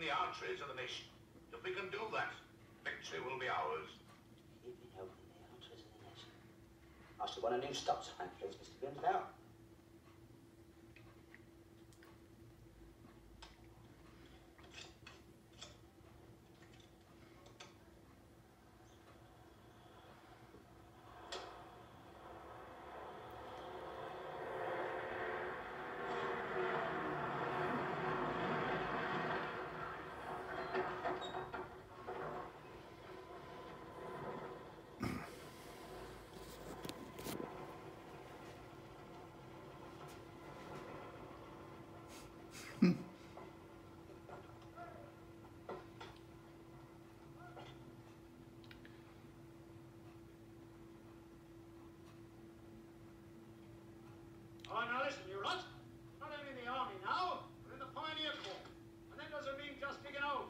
the arteries of the nation. If we can do that, victory will be ours. Keep me open the arteries of the nation. I shall want a new stop sign, please, Mr. Grimsdale. Oh, now listen, you lot. Not only in the Army now, but in the Pioneer Corps. And that doesn't mean just digging holes.